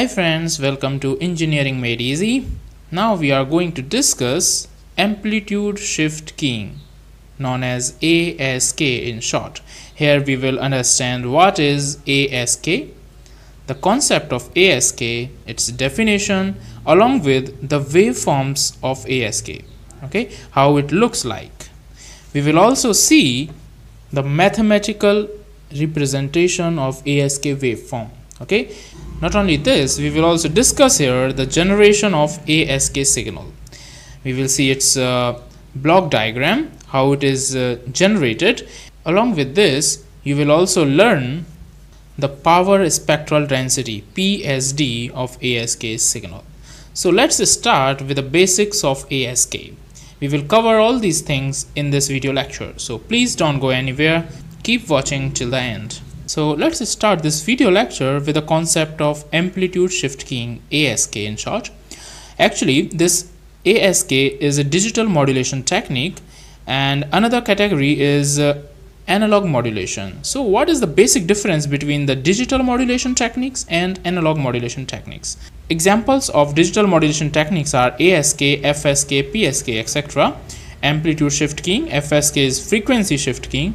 Hi friends, welcome to Engineering Made Easy. Now we are going to discuss amplitude shift keying known as ASK in short. Here we will understand what is ASK, the concept of ASK, its definition along with the waveforms of ASK, okay, how it looks like. We will also see the mathematical representation of ASK waveform okay? Not only this we will also discuss here the generation of ASK signal. We will see its uh, block diagram how it is uh, generated. Along with this you will also learn the power spectral density PSD of ASK signal. So let's start with the basics of ASK we will cover all these things in this video lecture. So please don't go anywhere. Keep watching till the end so let's start this video lecture with the concept of amplitude shift keying ASK in short. Actually this ASK is a digital modulation technique and another category is uh, analog modulation. So what is the basic difference between the digital modulation techniques and analog modulation techniques? Examples of digital modulation techniques are ASK, FSK, PSK, etc. Amplitude shift keying, FSK is frequency shift keying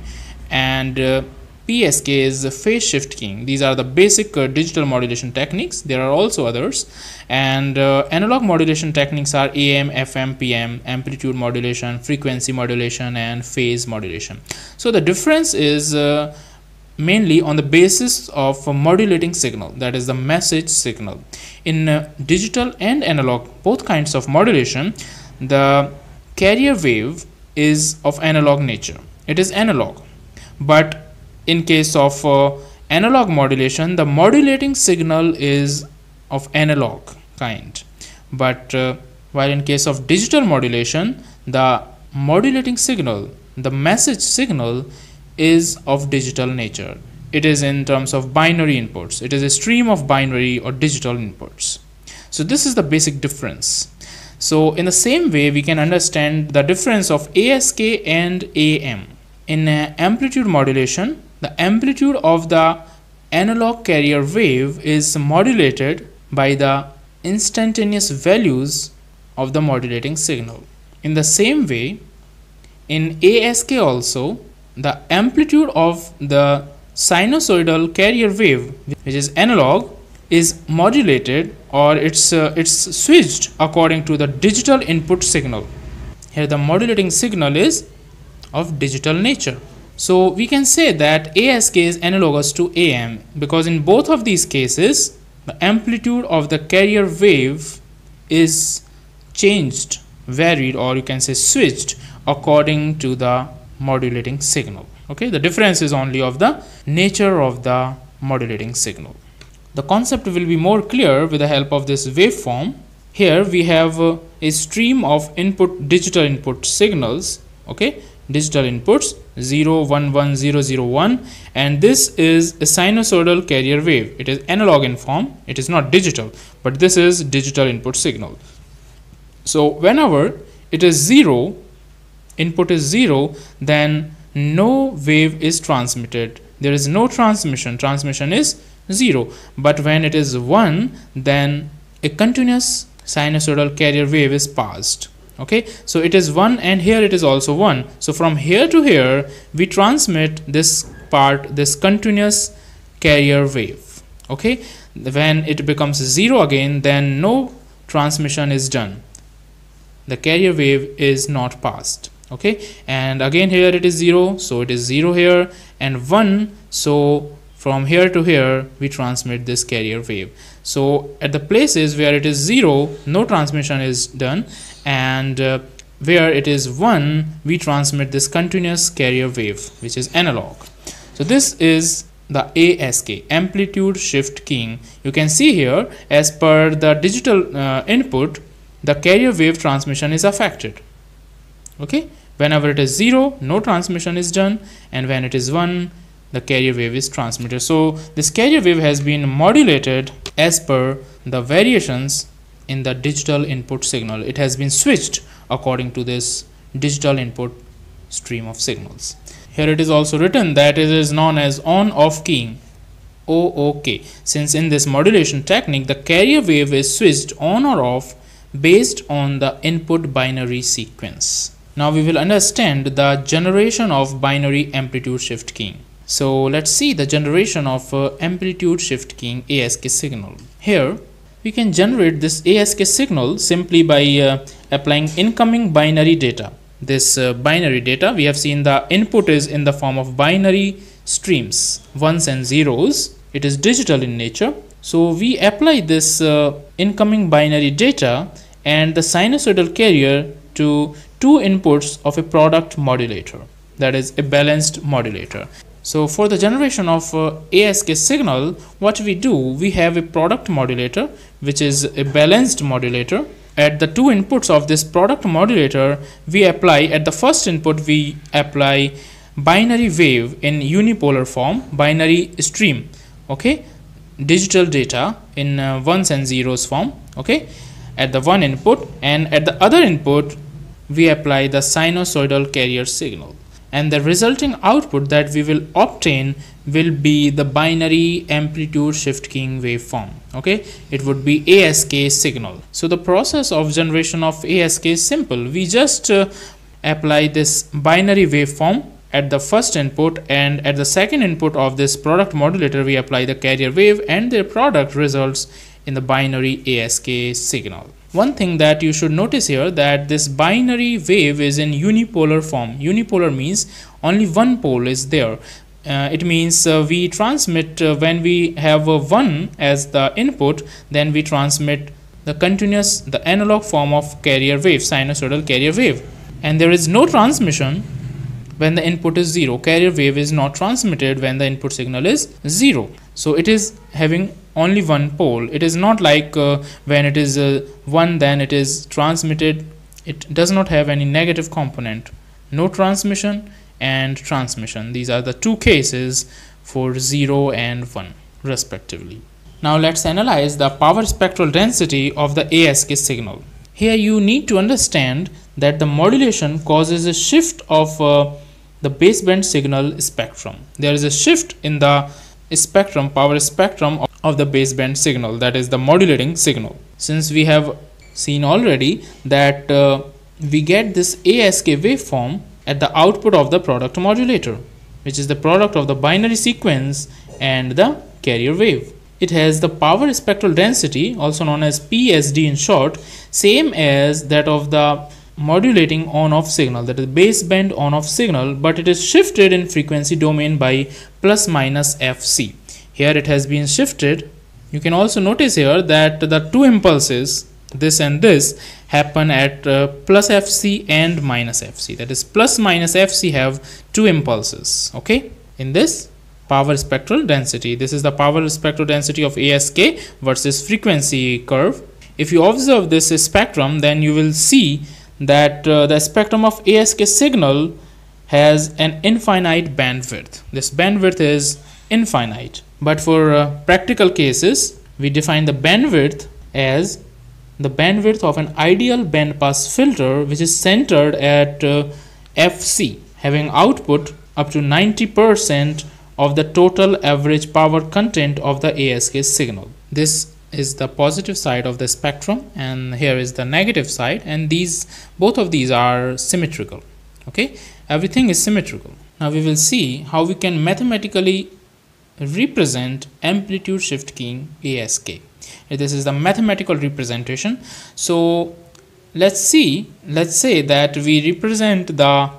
and uh, PSK is phase shift keying. These are the basic uh, digital modulation techniques. There are also others. And uh, analog modulation techniques are AM, FM, PM, amplitude modulation, frequency modulation, and phase modulation. So the difference is uh, mainly on the basis of a modulating signal, that is the message signal. In uh, digital and analog, both kinds of modulation, the carrier wave is of analog nature. It is analog. But in case of uh, analog modulation the modulating signal is of analog kind. But uh, while in case of digital modulation the modulating signal the message signal is of digital nature. It is in terms of binary inputs. It is a stream of binary or digital inputs. So this is the basic difference. So in the same way we can understand the difference of ASK and AM in amplitude modulation the amplitude of the analog carrier wave is modulated by the instantaneous values of the modulating signal. In the same way, in ASK also, the amplitude of the sinusoidal carrier wave, which is analog, is modulated or it's uh, it's switched according to the digital input signal. Here the modulating signal is of digital nature. So we can say that ASK is analogous to AM because in both of these cases the amplitude of the carrier wave is changed, varied or you can say switched according to the modulating signal. Okay, the difference is only of the nature of the modulating signal. The concept will be more clear with the help of this waveform. Here we have a stream of input digital input signals okay digital inputs 0 1 1 0 0 1 and this is a sinusoidal carrier wave. It is analog in form it is not digital but this is digital input signal. So whenever it is 0 input is 0 then no wave is transmitted. There is no transmission. Transmission is 0 but when it is 1 then a continuous sinusoidal carrier wave is passed okay? So it is 1 and here it is also 1 so from here to here we transmit this part this continuous carrier wave. Okay? When it becomes 0 again then no transmission is done. The carrier wave is not passed. Okay? And again here it is 0 so it is 0 here and 1 so from here to here we transmit this carrier wave. So at the places where it is 0 no transmission is done and uh, where it is 1 we transmit this continuous carrier wave which is analog. So this is the ASK amplitude shift keying. You can see here as per the digital uh, input the carrier wave transmission is affected. Okay? Whenever it is 0 no transmission is done. And when it is 1 the carrier wave is transmitted. So this carrier wave has been modulated as per the variations in the digital input signal. It has been switched according to this digital input stream of signals. Here it is also written that it is known as on off keying OOK since in this modulation technique the carrier wave is switched on or off based on the input binary sequence. Now we will understand the generation of binary amplitude shift keying. So let's see the generation of uh, amplitude shift keying ASK signal. Here we can generate this ASK signal simply by uh, applying incoming binary data. This uh, binary data we have seen the input is in the form of binary streams ones and zeros. It is digital in nature. So we apply this uh, incoming binary data and the sinusoidal carrier to two inputs of a product modulator. That is a balanced modulator so for the generation of uh, ASK signal what we do we have a product modulator which is a balanced modulator. At the two inputs of this product modulator we apply at the first input we apply binary wave in unipolar form binary stream okay? Digital data in uh, ones and zeros form okay? At the one input and at the other input we apply the sinusoidal carrier signal and the resulting output that we will obtain will be the binary amplitude shift keying waveform okay? It would be ask signal. So the process of generation of ask is simple. We just uh, apply this binary waveform at the first input and at the second input of this product modulator we apply the carrier wave and their product results in the binary ask signal one thing that you should notice here that this binary wave is in unipolar form. Unipolar means only one pole is there. Uh, it means uh, we transmit uh, when we have a 1 as the input then we transmit the continuous the analog form of carrier wave sinusoidal carrier wave. And there is no transmission when the input is 0 carrier wave is not transmitted when the input signal is 0 so it is having only one pole it is not like uh, when it is uh, 1 then it is transmitted it does not have any negative component no transmission and transmission. These are the two cases for 0 and 1 respectively. Now let's analyze the power spectral density of the ASK signal. Here you need to understand that the modulation causes a shift of uh, the baseband signal spectrum. There is a shift in the spectrum, power spectrum of the baseband signal that is the modulating signal. Since we have seen already that uh, we get this ASK waveform at the output of the product modulator which is the product of the binary sequence and the carrier wave. It has the power spectral density also known as PSD in short same as that of the modulating on-off signal that is baseband on-off signal but it is shifted in frequency domain by plus minus FC. Here it has been shifted. You can also notice here that the two impulses this and this happen at uh, plus fc and minus fc that is plus minus fc have two impulses okay? In this power spectral density. This is the power spectral density of ask versus frequency curve. If you observe this spectrum then you will see that uh, the spectrum of ask signal has an infinite bandwidth. This bandwidth is infinite. But for uh, practical cases we define the bandwidth as the bandwidth of an ideal bandpass filter which is centered at uh, FC having output up to 90% of the total average power content of the ASK signal. This is the positive side of the spectrum and here is the negative side and these both of these are symmetrical. Okay? Everything is symmetrical. Now we will see how we can mathematically represent amplitude shift keying ASK this is the mathematical representation so let's see let's say that we represent the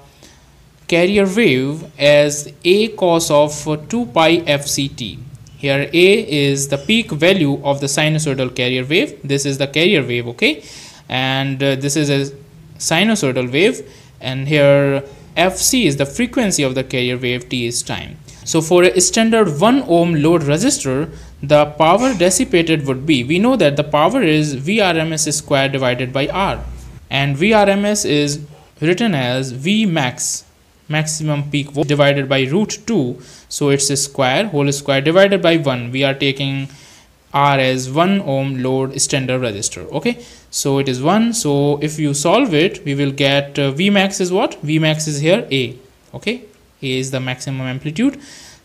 carrier wave as a cos of 2 pi fct here a is the peak value of the sinusoidal carrier wave. This is the carrier wave okay? And uh, this is a sinusoidal wave. And here fc is the frequency of the carrier wave t is time so for a standard 1 ohm load resistor, the power dissipated would be, we know that the power is Vrms square divided by R. And Vrms is written as V max, maximum peak divided by root 2. So it's a square, whole square divided by 1. We are taking R as 1 ohm load standard resistor. Okay, so it is 1. So if you solve it, we will get uh, V max is what? V max is here A. Okay, a is the maximum amplitude.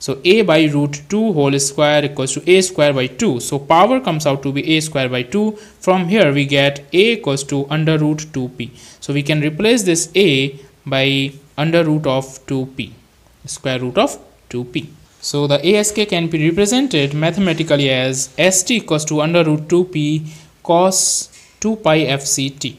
So a by root 2 whole square equals to a square by 2 so power comes out to be a square by 2 from here we get a equals to under root 2p so we can replace this a by under root of 2p square root of 2p so the ask can be represented mathematically as st equals to under root 2p cos 2 pi fct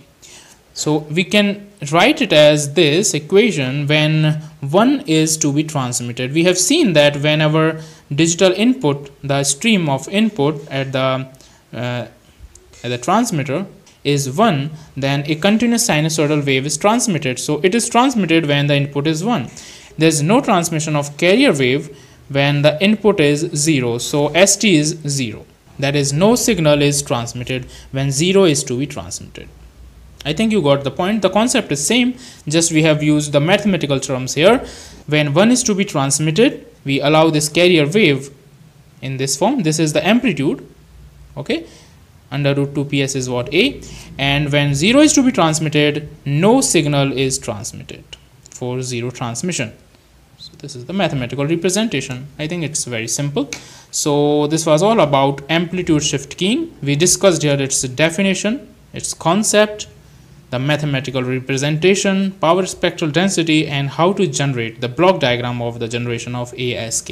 so we can write it as this equation when 1 is to be transmitted. We have seen that whenever digital input, the stream of input at the, uh, at the transmitter is 1, then a continuous sinusoidal wave is transmitted. So it is transmitted when the input is 1. There is no transmission of carrier wave when the input is 0. So ST is 0. That is no signal is transmitted when 0 is to be transmitted. I think you got the point. The concept is same, just we have used the mathematical terms here. When 1 is to be transmitted, we allow this carrier wave in this form. This is the amplitude, okay? Under root 2 ps is what A. And when 0 is to be transmitted, no signal is transmitted for 0 transmission. So this is the mathematical representation. I think it's very simple. So this was all about amplitude shift keying. We discussed here its definition, its concept, the mathematical representation, power spectral density, and how to generate the block diagram of the generation of ASK.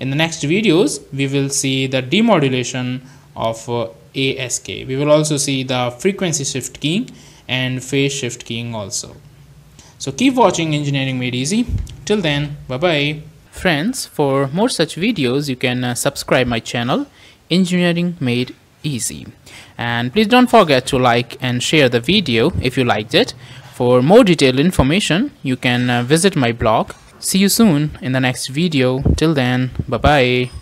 In the next videos, we will see the demodulation of uh, ASK. We will also see the frequency shift keying and phase shift keying also. So keep watching Engineering Made Easy. Till then, bye-bye. Friends, for more such videos, you can uh, subscribe my channel, Engineering Made easy. And please don't forget to like and share the video if you liked it. For more detailed information you can uh, visit my blog. See you soon in the next video. Till then bye bye